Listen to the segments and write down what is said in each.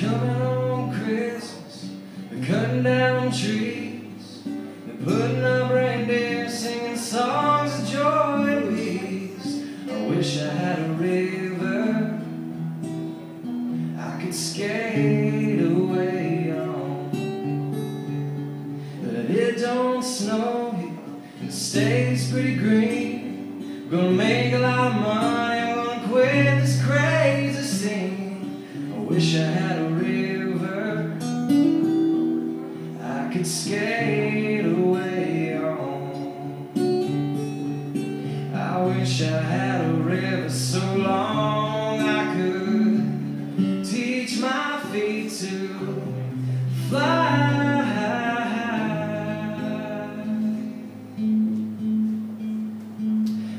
Coming on Christmas. They're cutting down trees. They're putting up reindeer, singing songs of joy and peace. I wish I had a river I could skate away on. But it don't snow here. It stays pretty green. We're gonna make a lot of money. I'm gonna quit this crazy scene. I wish I had. Skate away on. I wish I had a river so long I could teach my feet to fly.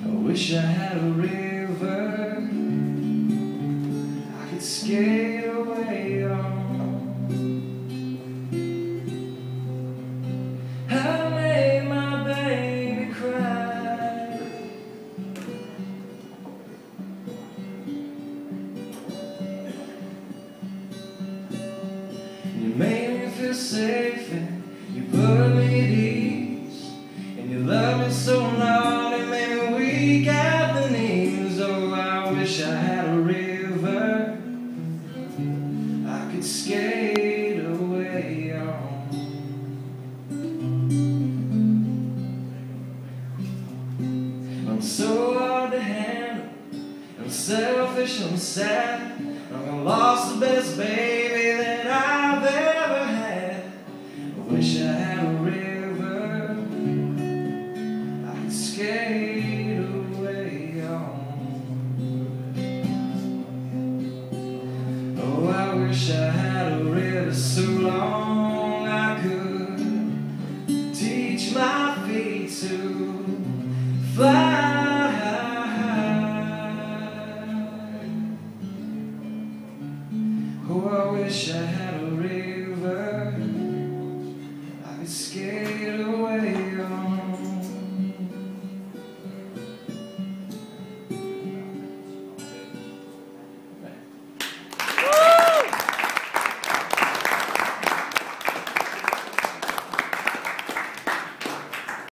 I wish I had a river I could skate safe and you put me at ease. And you love me so long, it made me weak at the knees. Oh, I wish I had a river I could skate away on. I'm so hard to handle. I'm selfish, I'm sad. I'm lost the best baby skate away on. Oh, I wish I had a river so long I could teach my feet to fly. Oh, I wish I had a river I could skate.